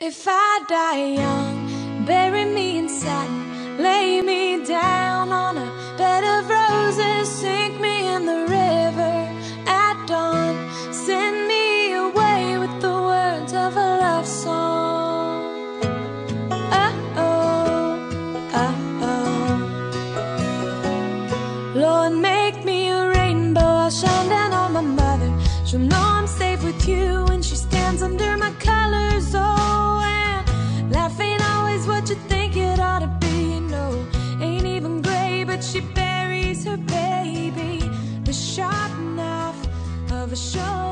If I die young, bury me in satin, lay me down on a bed of roses, sink me in the river at dawn, send me away with the words of a love song. Oh, oh, oh, oh. Lord, make me a rainbow, I'll shine down on my mother. She'll know I'm safe with you Sharp knife of a life.